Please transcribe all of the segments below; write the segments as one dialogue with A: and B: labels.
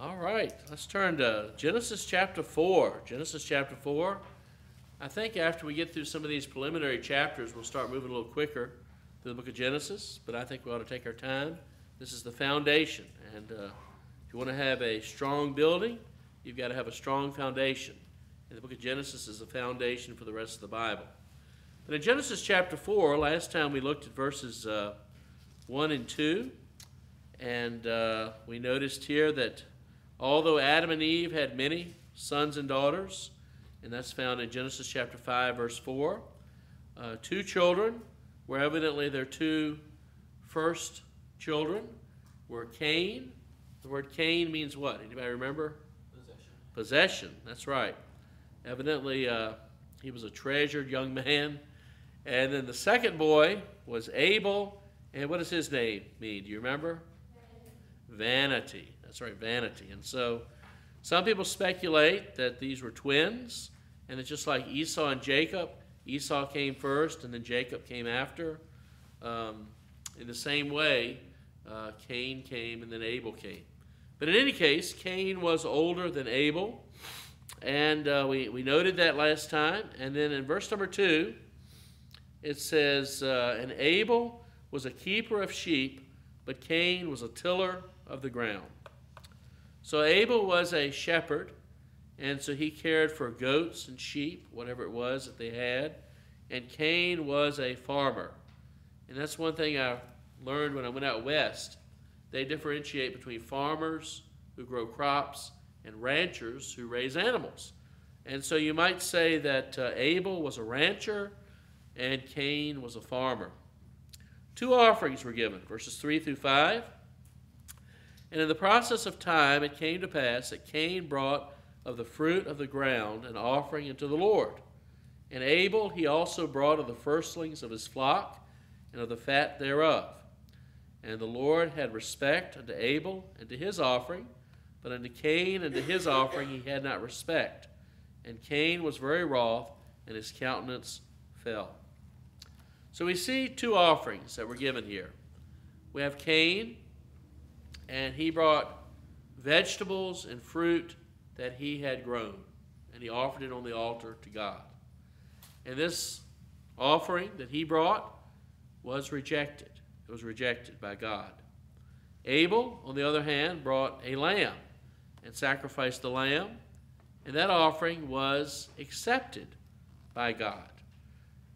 A: All right, let's turn to Genesis chapter 4. Genesis chapter 4. I think after we get through some of these preliminary chapters, we'll start moving a little quicker through the book of Genesis, but I think we ought to take our time. This is the foundation, and uh, if you want to have a strong building, you've got to have a strong foundation. And the book of Genesis is the foundation for the rest of the Bible. But in Genesis chapter 4, last time we looked at verses uh, 1 and 2, and uh, we noticed here that although Adam and Eve had many sons and daughters, and that's found in Genesis chapter 5, verse 4, uh, two children were evidently their two first children were Cain. The word Cain means what? Anybody remember?
B: Possession.
A: Possession, that's right. Evidently, uh, he was a treasured young man. And then the second boy was Abel. And what does his name mean? Do you remember? Vanity. That's right, vanity. And so some people speculate that these were twins, and it's just like Esau and Jacob. Esau came first, and then Jacob came after. Um, in the same way, uh, Cain came, and then Abel came. But in any case, Cain was older than Abel, and uh, we, we noted that last time. And then in verse number two, it says, uh, And Abel was a keeper of sheep, but Cain was a tiller of the ground. So Abel was a shepherd, and so he cared for goats and sheep, whatever it was that they had. And Cain was a farmer. And that's one thing I learned when I went out west. They differentiate between farmers who grow crops and ranchers who raise animals. And so you might say that uh, Abel was a rancher and Cain was a farmer. Two offerings were given, verses 3 through 5. And in the process of time, it came to pass that Cain brought of the fruit of the ground an offering unto the Lord. And Abel he also brought of the firstlings of his flock and of the fat thereof. And the Lord had respect unto Abel and to his offering, but unto Cain and to his offering he had not respect. And Cain was very wroth, and his countenance fell. So we see two offerings that were given here. We have Cain, and he brought vegetables and fruit that he had grown, and he offered it on the altar to God. And this offering that he brought was rejected. It was rejected by God. Abel, on the other hand, brought a lamb and sacrificed the lamb, and that offering was accepted by God.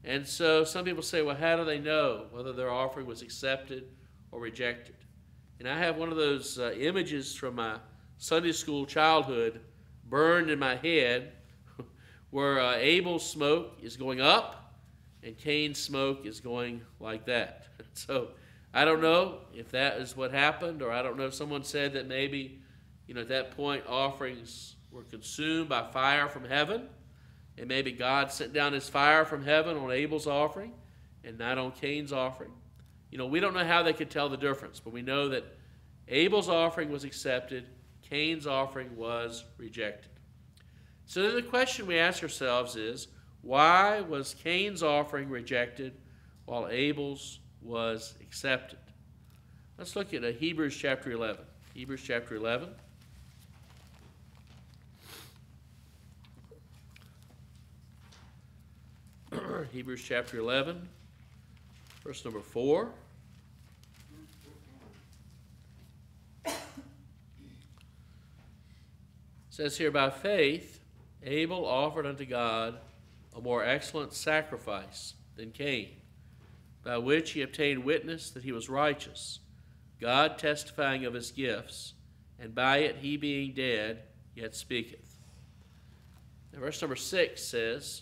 A: And so some people say, well, how do they know whether their offering was accepted or rejected? And I have one of those uh, images from my Sunday school childhood burned in my head where uh, Abel's smoke is going up and Cain's smoke is going like that. So I don't know if that is what happened, or I don't know if someone said that maybe, you know, at that point offerings were consumed by fire from heaven, and maybe God sent down his fire from heaven on Abel's offering and not on Cain's offering. You know, we don't know how they could tell the difference, but we know that Abel's offering was accepted, Cain's offering was rejected. So then the question we ask ourselves is why was Cain's offering rejected while Abel's was accepted? Let's look at uh, Hebrews chapter 11. Hebrews chapter 11. Hebrews chapter 11, verse number 4. says here, by faith, Abel offered unto God a more excellent sacrifice than Cain, by which he obtained witness that he was righteous, God testifying of his gifts, and by it he being dead yet speaketh. Now, verse number 6 says,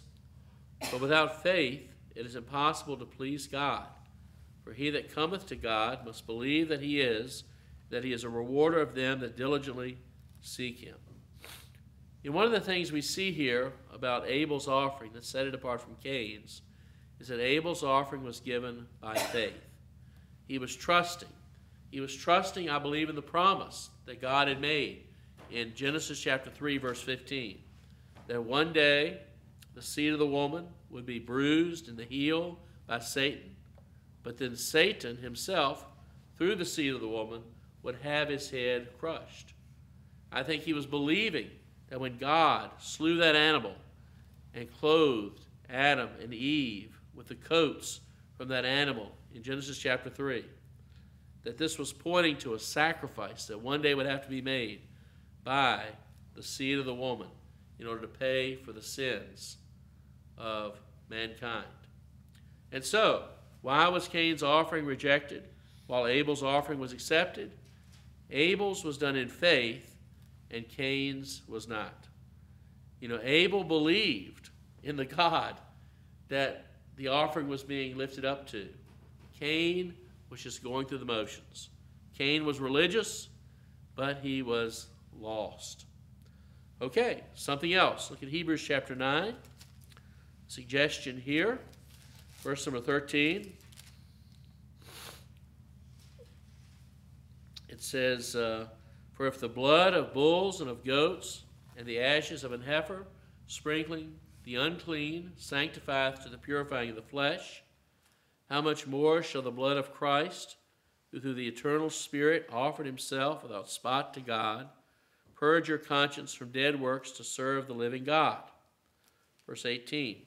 A: But without faith it is impossible to please God. For he that cometh to God must believe that he is, that he is a rewarder of them that diligently seek him. And one of the things we see here about Abel's offering that set it apart from Cain's is that Abel's offering was given by faith. He was trusting. He was trusting, I believe, in the promise that God had made in Genesis chapter 3, verse 15, that one day the seed of the woman would be bruised in the heel by Satan, but then Satan himself, through the seed of the woman, would have his head crushed. I think he was believing that when God slew that animal and clothed Adam and Eve with the coats from that animal in Genesis chapter 3, that this was pointing to a sacrifice that one day would have to be made by the seed of the woman in order to pay for the sins of mankind. And so, why was Cain's offering rejected while Abel's offering was accepted? Abel's was done in faith, and Cain's was not. You know, Abel believed in the God that the offering was being lifted up to. Cain was just going through the motions. Cain was religious, but he was lost. Okay, something else. Look at Hebrews chapter 9. Suggestion here, verse number 13. It says, uh, For if the blood of bulls and of goats and the ashes of an heifer, sprinkling the unclean, sanctifieth to the purifying of the flesh, how much more shall the blood of Christ, who through the eternal Spirit offered himself without spot to God, purge your conscience from dead works to serve the living God? Verse 18.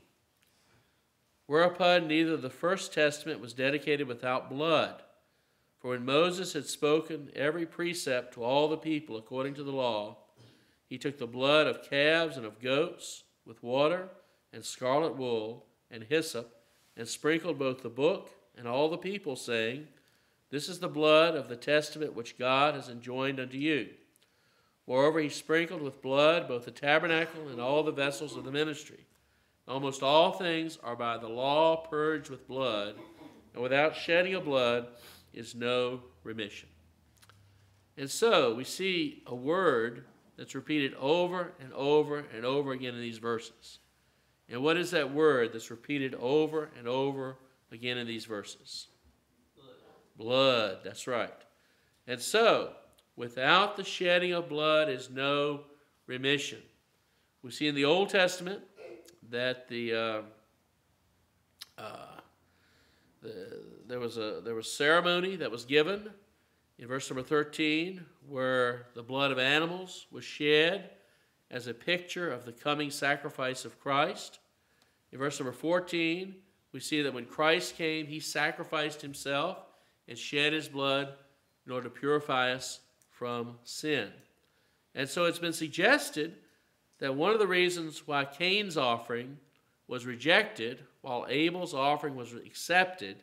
A: Whereupon neither the first testament was dedicated without blood. For when Moses had spoken every precept to all the people according to the law, he took the blood of calves and of goats with water and scarlet wool and hyssop and sprinkled both the book and all the people, saying, This is the blood of the testament which God has enjoined unto you. Moreover, he sprinkled with blood both the tabernacle and all the vessels of the ministry. Almost all things are by the law purged with blood, and without shedding of blood is no remission. And so we see a word that's repeated over and over and over again in these verses. And what is that word that's repeated over and over again in these verses? Blood. Blood, that's right. And so, without the shedding of blood is no remission. We see in the Old Testament that the, uh, uh, the there was a there was ceremony that was given in verse number 13 where the blood of animals was shed as a picture of the coming sacrifice of Christ. In verse number 14, we see that when Christ came, he sacrificed himself and shed his blood in order to purify us from sin. And so it's been suggested that one of the reasons why Cain's offering was rejected while Abel's offering was accepted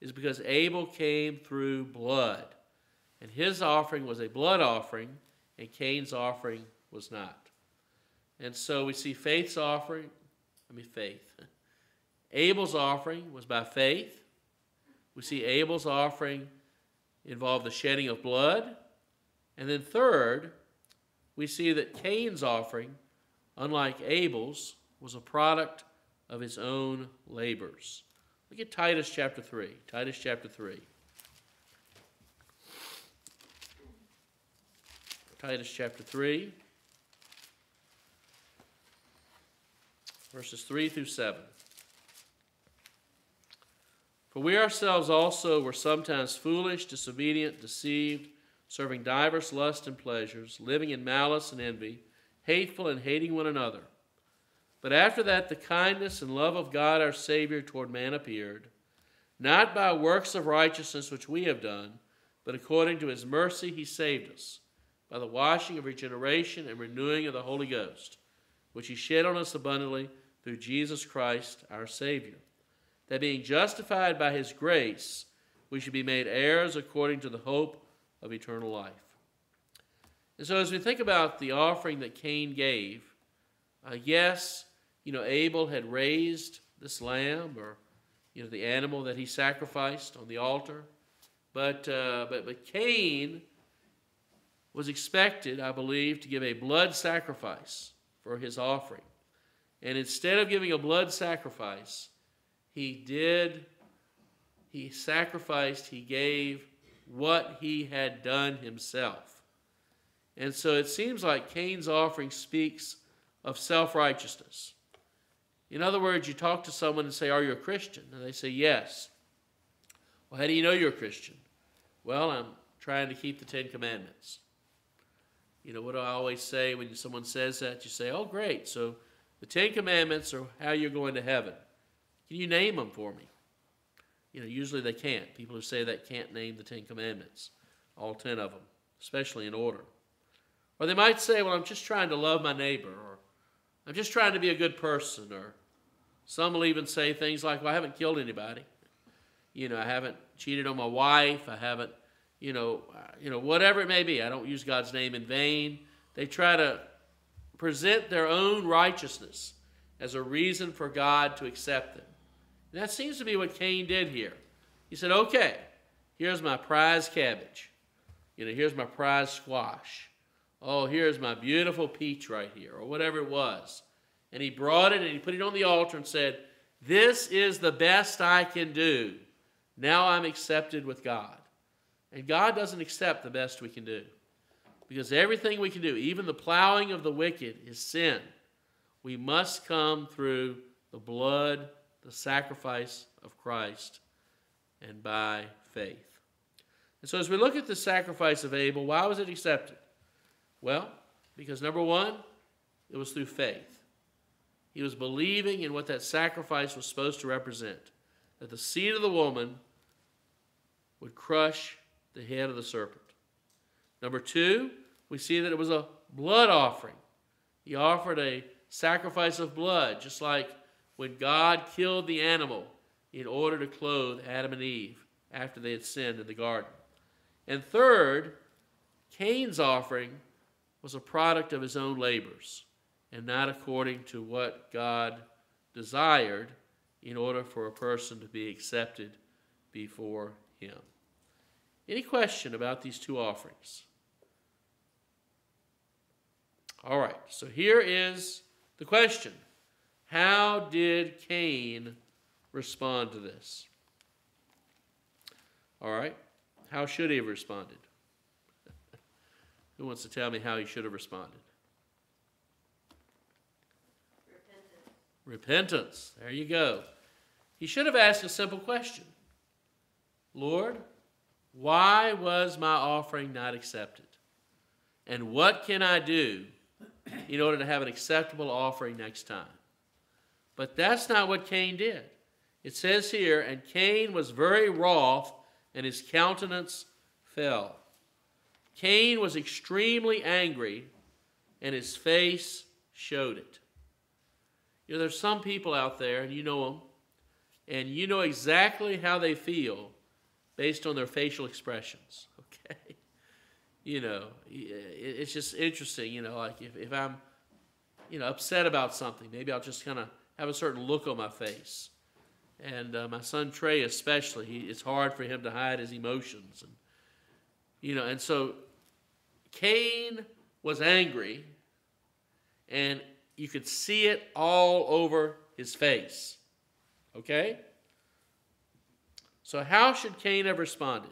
A: is because Abel came through blood. And his offering was a blood offering, and Cain's offering was not. And so we see faith's offering, I mean, faith. Abel's offering was by faith. We see Abel's offering involved the shedding of blood. And then, third, we see that Cain's offering, unlike Abel's, was a product of his own labors. Look at Titus chapter 3. Titus chapter 3. Titus chapter 3. verses 3 through 7. For we ourselves also were sometimes foolish, disobedient, deceived, serving divers lusts and pleasures, living in malice and envy, hateful and hating one another. But after that, the kindness and love of God our Savior toward man appeared, not by works of righteousness which we have done, but according to his mercy he saved us, by the washing of regeneration and renewing of the Holy Ghost, which he shed on us abundantly through Jesus Christ our Savior. That being justified by his grace, we should be made heirs according to the hope of eternal life. And so, as we think about the offering that Cain gave, uh, yes, you know, Abel had raised this lamb or, you know, the animal that he sacrificed on the altar. But, uh, but, but Cain was expected, I believe, to give a blood sacrifice for his offering. And instead of giving a blood sacrifice, he did, he sacrificed, he gave what he had done himself. And so it seems like Cain's offering speaks of self righteousness. In other words, you talk to someone and say, Are you a Christian? And they say, Yes. Well, how do you know you're a Christian? Well, I'm trying to keep the Ten Commandments. You know, what do I always say when someone says that? You say, oh, great. So the Ten Commandments are how you're going to heaven. Can you name them for me? You know, usually they can't. People who say that can't name the Ten Commandments, all ten of them, especially in order. Or they might say, well, I'm just trying to love my neighbor, or I'm just trying to be a good person, or some will even say things like, well, I haven't killed anybody. You know, I haven't cheated on my wife. I haven't, you know, you know, whatever it may be. I don't use God's name in vain. They try to present their own righteousness as a reason for God to accept them. And that seems to be what Cain did here. He said, okay, here's my prize cabbage. You know, here's my prize squash. Oh, here's my beautiful peach right here, or whatever it was. And he brought it and he put it on the altar and said, This is the best I can do. Now I'm accepted with God. And God doesn't accept the best we can do. Because everything we can do, even the plowing of the wicked, is sin. We must come through the blood the sacrifice of Christ and by faith. And so, as we look at the sacrifice of Abel, why was it accepted? Well, because number one, it was through faith. He was believing in what that sacrifice was supposed to represent that the seed of the woman would crush the head of the serpent. Number two, we see that it was a blood offering. He offered a sacrifice of blood, just like when God killed the animal in order to clothe Adam and Eve after they had sinned in the garden. And third, Cain's offering was a product of his own labors and not according to what God desired in order for a person to be accepted before him. Any question about these two offerings? All right, so here is the question how did Cain respond to this? All right. How should he have responded? Who wants to tell me how he should have responded? Repentance. Repentance. There you go. He should have asked a simple question Lord, why was my offering not accepted? And what can I do in order to have an acceptable offering next time? But that's not what Cain did. It says here, and Cain was very wroth, and his countenance fell. Cain was extremely angry, and his face showed it. You know, there's some people out there, and you know them, and you know exactly how they feel based on their facial expressions, okay? You know, it's just interesting, you know, like if, if I'm, you know, upset about something, maybe I'll just kind of have a certain look on my face. And uh, my son Trey, especially, he, it's hard for him to hide his emotions. And, you know, and so Cain was angry, and you could see it all over his face. Okay? So how should Cain have responded?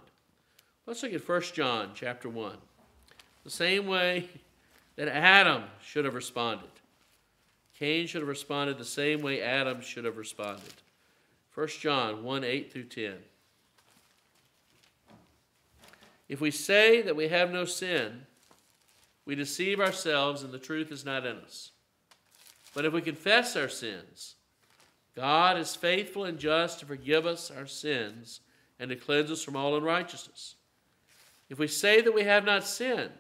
A: Let's look at 1 John chapter 1. The same way that Adam should have responded. Cain should have responded the same way Adam should have responded. 1 John 1 8 through 10. If we say that we have no sin, we deceive ourselves and the truth is not in us. But if we confess our sins, God is faithful and just to forgive us our sins and to cleanse us from all unrighteousness. If we say that we have not sinned,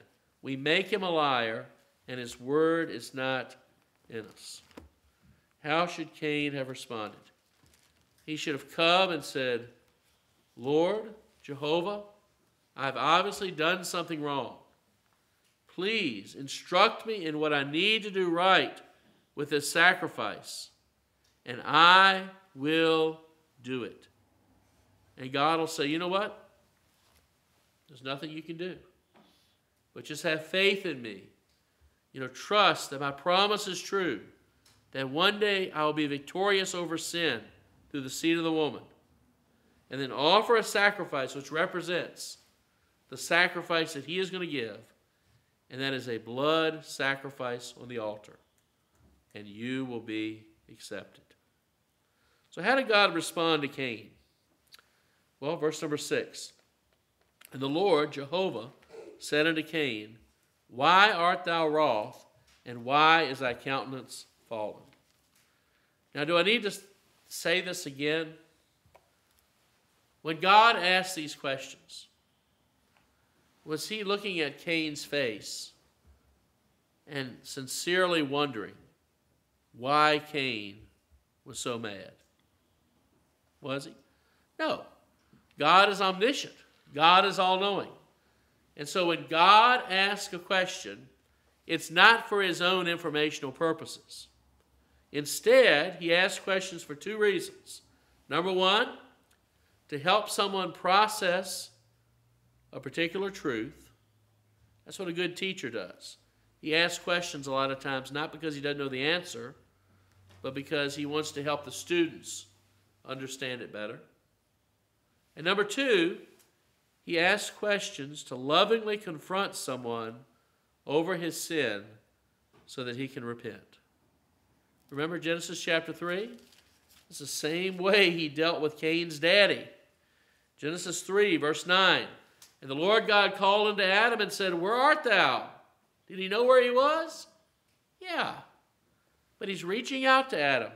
A: we make him a liar, and his word is not in us. How should Cain have responded? He should have come and said, Lord, Jehovah, I've obviously done something wrong. Please instruct me in what I need to do right with this sacrifice, and I will do it. And God will say, You know what? There's nothing you can do. But just have faith in me you know, trust that my promise is true, that one day I will be victorious over sin through the seed of the woman. And then offer a sacrifice which represents the sacrifice that he is going to give, and that is a blood sacrifice on the altar. And you will be accepted. So, how did God respond to Cain? Well, verse number six. And the Lord, Jehovah, said unto Cain, Why art thou wroth, and why is thy countenance fallen? Now, do I need to say this again? When God asked these questions, was he looking at Cain's face and sincerely wondering why Cain was so mad? Was he? No. God is omniscient, God is all knowing. And so when God asks a question, it's not for his own informational purposes. Instead, he asks questions for two reasons. Number one, to help someone process a particular truth. That's what a good teacher does. He asks questions a lot of times not because he doesn't know the answer, but because he wants to help the students understand it better. And number two, he asks questions to lovingly confront someone over his sin so that he can repent. Remember Genesis chapter 3? It's the same way he dealt with Cain's daddy. Genesis 3, verse 9. And the Lord God called unto Adam and said, Where art thou? Did he know where he was? Yeah. But he's reaching out to Adam.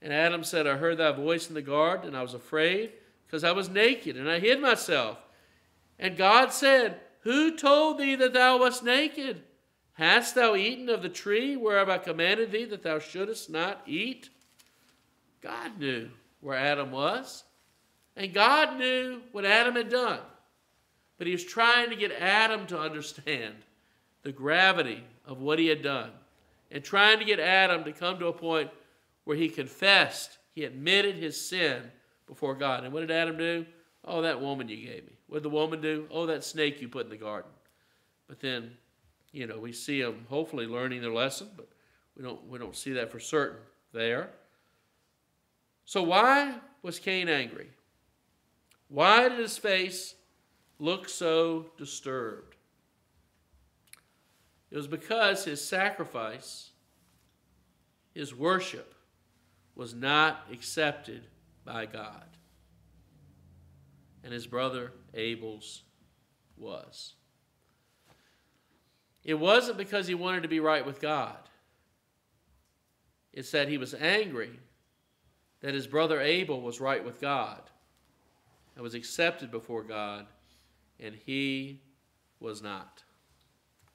A: And Adam said, I heard thy voice in the garden, and I was afraid because I was naked, and I hid myself. And God said, Who told thee that thou wast naked? Hast thou eaten of the tree whereof I commanded thee that thou shouldest not eat? God knew where Adam was. And God knew what Adam had done. But he was trying to get Adam to understand the gravity of what he had done and trying to get Adam to come to a point where he confessed, he admitted his sin before God. And what did Adam do? Oh, that woman you gave me. What did the woman do? Oh, that snake you put in the garden. But then, you know, we see them hopefully learning their lesson, but we don't, we don't see that for certain there. So, why was Cain angry? Why did his face look so disturbed? It was because his sacrifice, his worship, was not accepted by God. And his brother Abel's was. It wasn't because he wanted to be right with God. It's that he was angry that his brother Abel was right with God and was accepted before God, and he was not.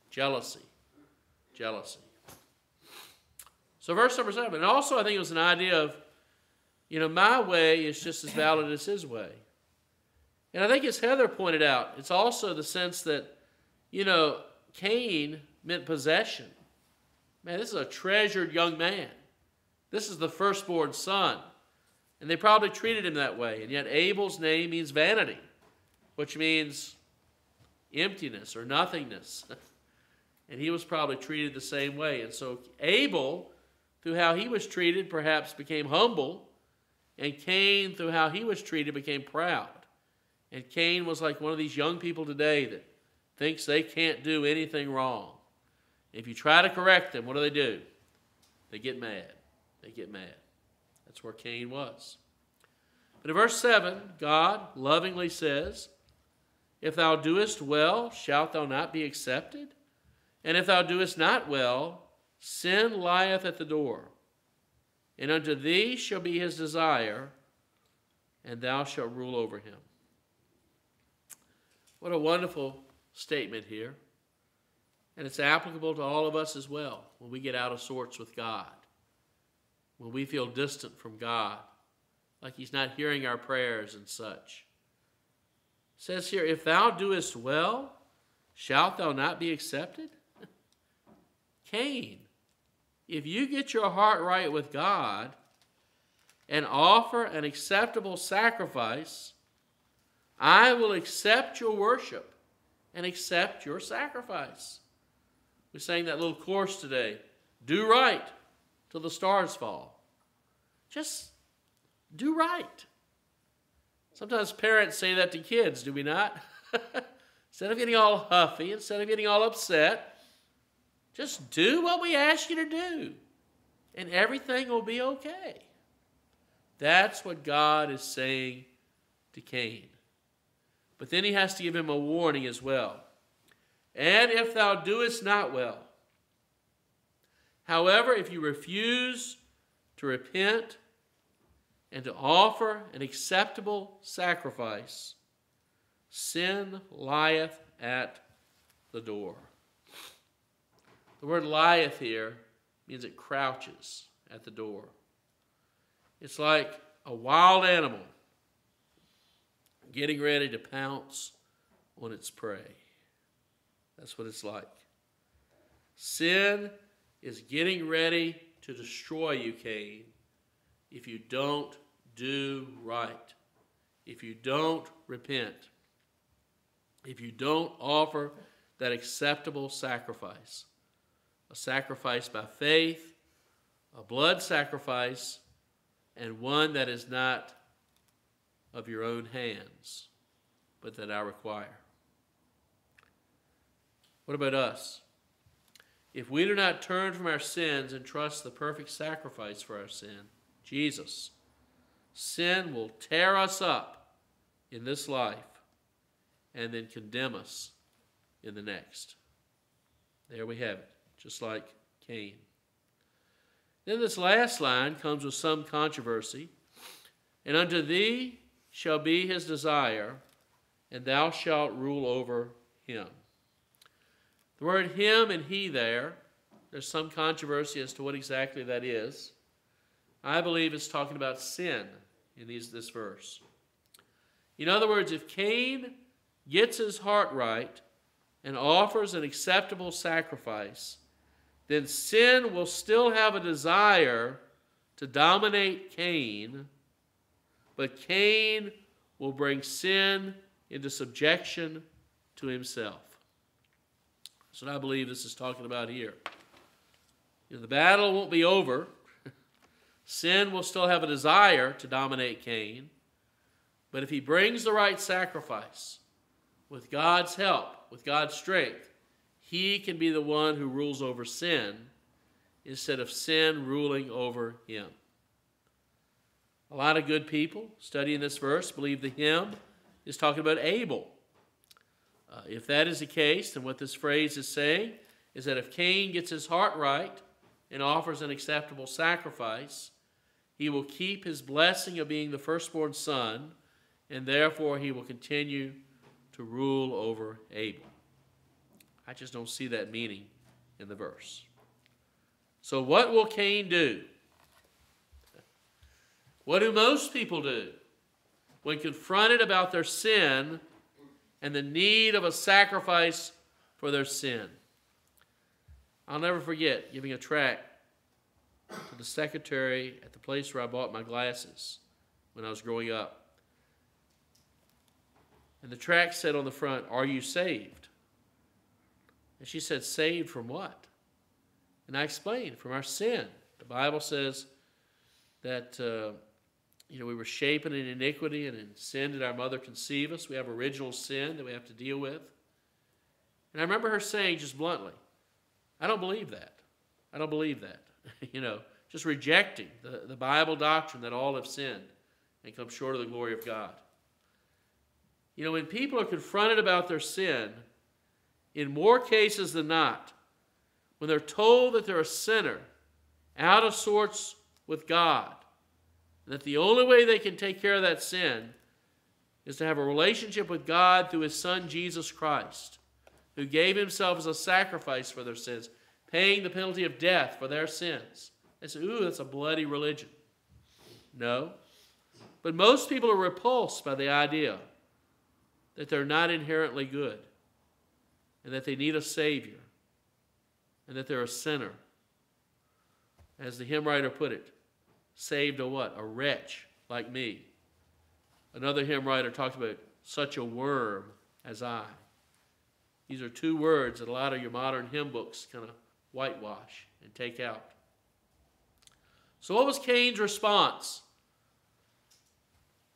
A: Jealousy. Jealousy. So, verse number seven. And also, I think it was an idea of, you know, my way is just as valid as his way. And I think, as Heather pointed out, it's also the sense that, you know, Cain meant possession. Man, this is a treasured young man. This is the firstborn son. And they probably treated him that way. And yet Abel's name means vanity, which means emptiness or nothingness. and he was probably treated the same way. And so Abel, through how he was treated, perhaps became humble. And Cain, through how he was treated, became proud. And Cain was like one of these young people today that thinks they can't do anything wrong. If you try to correct them, what do they do? They get mad. They get mad. That's where Cain was. But in verse 7, God lovingly says, If thou doest well, shalt thou not be accepted? And if thou doest not well, sin lieth at the door. And unto thee shall be his desire, and thou shalt rule over him. What a wonderful statement here. And it's applicable to all of us as well when we get out of sorts with God when we feel distant from God, like He's not hearing our prayers and such. Says here, if thou doest well, shalt thou not be accepted? Cain, if you get your heart right with God and offer an acceptable sacrifice, I will accept your worship and accept your sacrifice. We sang that little chorus today. Do right till the stars fall. Just do right. Sometimes parents say that to kids, do we not? instead of getting all huffy, instead of getting all upset, just do what we ask you to do, and everything will be okay. That's what God is saying to Cain. But then he has to give him a warning as well. and if thou doest not well. However, if you refuse to repent and to offer an acceptable sacrifice, sin lieth at the door. The word lieth here means it crouches at the door. It's like a wild animal getting ready to pounce on its prey. That's what it's like. Sin is getting ready to destroy you, Cain, if you don't do right, if you don't repent, if you don't offer that acceptable sacrifice a sacrifice by faith, a blood sacrifice, and one that is not of your own hands, but that I require. What about us? If we do not turn from our sins and trust the perfect sacrifice for our sin, Jesus, sin will tear us up in this life and then condemn us in the next. There we have it, just like Cain. Then this last line comes with some controversy. And unto thee shall be his desire, and thou shalt rule over him. The word him and he there, there's some controversy as to what exactly that is. I believe it's talking about sin in these, this verse. In other words, if Cain gets his heart right and offers an acceptable sacrifice, then sin will still have a desire to dominate Cain, but Cain will bring sin into subjection to himself. That's what I believe this is talking about here. You know, the battle won't be over. Sin will still have a desire to dominate Cain. But if he brings the right sacrifice, with God's help, with God's strength, he can be the one who rules over sin instead of sin ruling over him. A lot of good people studying this verse believe the him is talking about Abel. Uh, if that is the case, then what this phrase is saying is that if Cain gets his heart right and offers an acceptable sacrifice, he will keep his blessing of being the firstborn son, and therefore he will continue to rule over Abel. I just don't see that meaning in the verse. So, what will Cain do? What do most people do when confronted about their sin and the need of a sacrifice for their sin? I'll never forget giving a tract to the secretary at the place where I bought my glasses when I was growing up. And the track said on the front, Are you saved? And she said, Saved from what? And I explained, From our sin. The Bible says that. Uh, you know, we were shapen in iniquity, and in sin did our mother conceive us. We have original sin that we have to deal with. And I remember her saying just bluntly, I don't believe that. I don't believe that. you know, just rejecting the, the Bible doctrine that all have sinned and come short of the glory of God. You know, when people are confronted about their sin, in more cases than not, when they're told that they're a sinner, out of sorts with God, that the only way they can take care of that sin is to have a relationship with God through His Son Jesus Christ, who gave Himself as a sacrifice for their sins, paying the penalty of death for their sins. They say, ooh, that's a bloody religion. No. But most people are repulsed by the idea that they're not inherently good and that they need a Savior and that they're a sinner. As the hymn writer put it, saved a what? A wretch like me. Another hymn writer talked about such a worm as I. These are two words that a lot of your modern hymn books kind of whitewash and take out. So, what was Cain's response?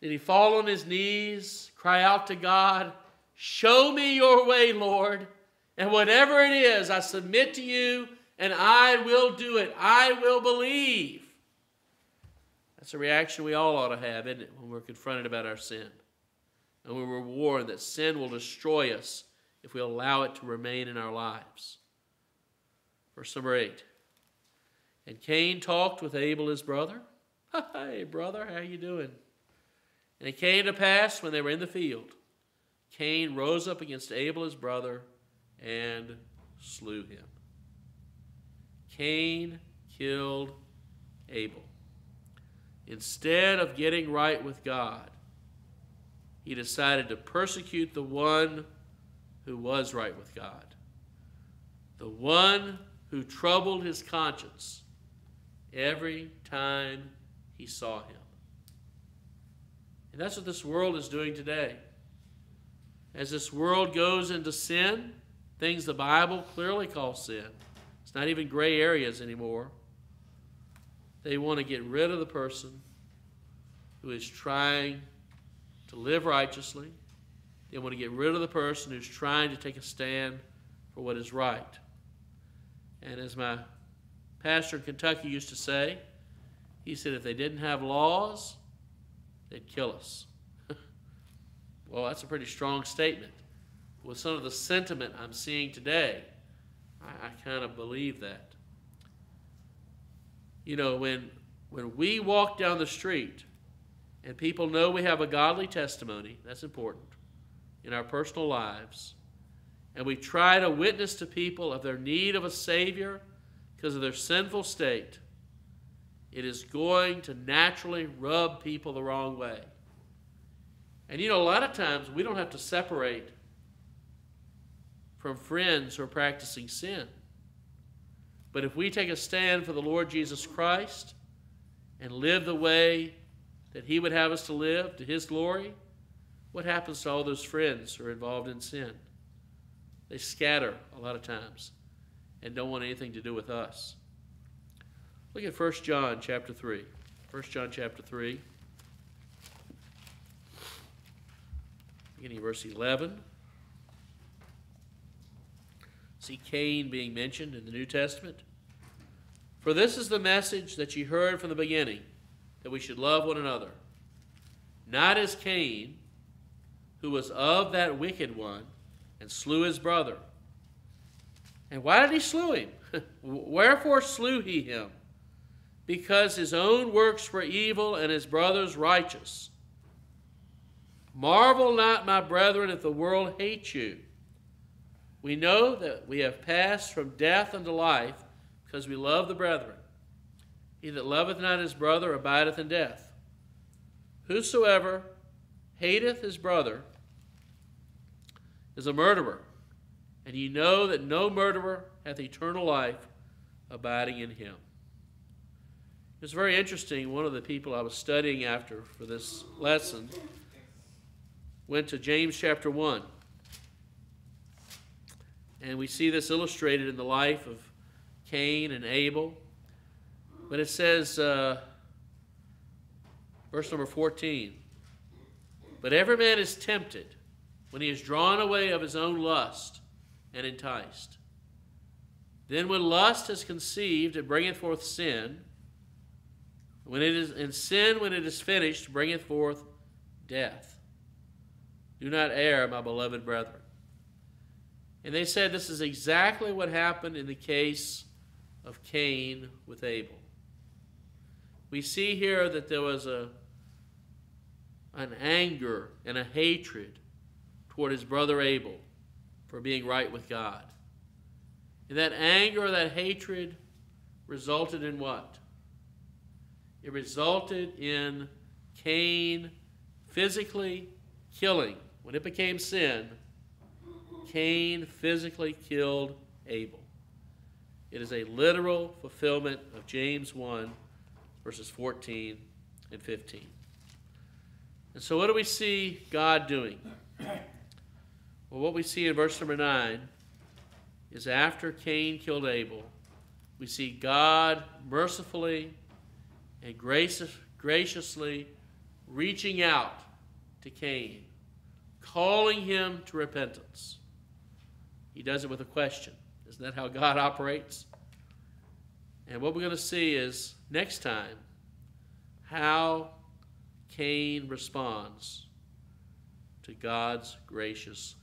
A: Did he fall on his knees, cry out to God, Show me your way, Lord, and whatever it is, I submit to you and I will do it. I will believe. That's a reaction we all ought to have, isn't it, when we're confronted about our sin? And we were warned that sin will destroy us if we allow it to remain in our lives. Verse number 8. And Cain talked with Abel his brother. Hey, brother, how you doing? And it came to pass when they were in the field, Cain rose up against Abel his brother and slew him. Cain killed Abel. Instead of getting right with God, he decided to persecute the one who was right with God, the one who troubled his conscience every time he saw him. And that's what this world is doing today. As this world goes into sin, things the Bible clearly calls sin, it's not even gray areas anymore. They want to get rid of the person who is trying to live righteously. They want to get rid of the person who's trying to take a stand for what is right. And as my pastor in Kentucky used to say, he said, if they didn't have laws, they'd kill us. well, that's a pretty strong statement. With some of the sentiment I'm seeing today, I, I kind of believe that. You know, when, when we walk down the street and people know we have a godly testimony, that's important, in our personal lives, and we try to witness to people of their need of a Savior because of their sinful state, it is going to naturally rub people the wrong way. And you know, a lot of times we don't have to separate from friends who are practicing sin. But if we take a stand for the Lord Jesus Christ and live the way that He would have us to live to His glory, what happens to all those friends who are involved in sin? They scatter a lot of times and don't want anything to do with us. Look at 1 John chapter 3. 1 John chapter 3. Beginning verse 11. See Cain being mentioned in the New Testament. For this is the message that you heard from the beginning, that we should love one another. Not as Cain, who was of that wicked one, and slew his brother. And why did he slew him? Wherefore slew he him? because his own works were evil and his brother's righteous. Marvel not, my brethren, if the world hates you. We know that we have passed from death unto life because we love the brethren. He that loveth not his brother abideth in death. Whosoever hateth his brother is a murderer, and ye know that no murderer hath eternal life abiding in him. It's very interesting. One of the people I was studying after for this lesson went to James chapter 1. And we see this illustrated in the life of Cain and Abel. But it says, uh, verse number 14 But every man is tempted when he is drawn away of his own lust and enticed. Then when lust has conceived, it bringeth forth sin. When it is in sin, when it is finished, bringeth forth death. Do not err, my beloved brethren. And they said this is exactly what happened in the case of Cain with Abel. We see here that there was a, an anger and a hatred toward his brother Abel for being right with God. And that anger that hatred resulted in what? it resulted in Cain physically killing. When it became sin, Cain physically killed Abel. It is a literal fulfillment of James 1, verses 14 and 15. And so, what do we see God doing? Well, what we see in verse number 9 is after Cain killed Abel, we see God mercifully and gracious, graciously reaching out to Cain, calling him to repentance. He does it with a question. Isn't that how God operates? And what we're going to see is next time how Cain responds to God's gracious